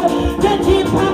Lord, keep. he